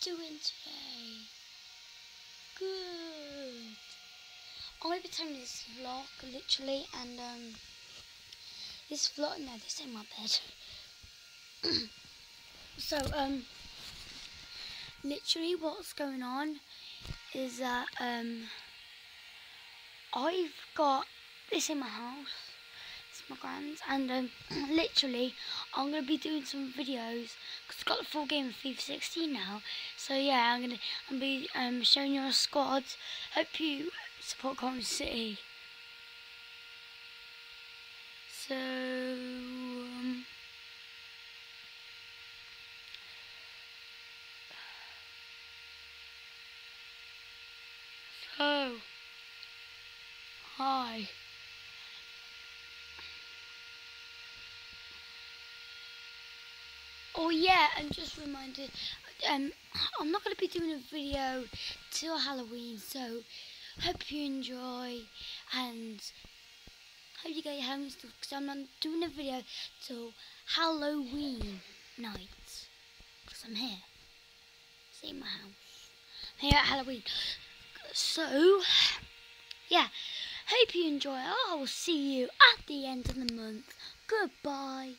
doing today? Good. I'm gonna be telling this vlog literally, and um, this vlog. No, this ain't my bed. so um, literally, what's going on is that um, I've got this in my house. My grand's, and um, literally, I'm gonna be doing some videos because I've got the full game of FIFA 16 now. So yeah, I'm gonna I'm be um showing you our squad. Hope you support Coventry City. So. Um, so. Hi. Oh yeah, and just reminded, um, I'm not going to be doing a video till Halloween, so hope you enjoy and hope you get your Halloween stuff because I'm not doing a video till Halloween night because I'm here. See my house. Here at Halloween. So, yeah, hope you enjoy. I will see you at the end of the month. Goodbye.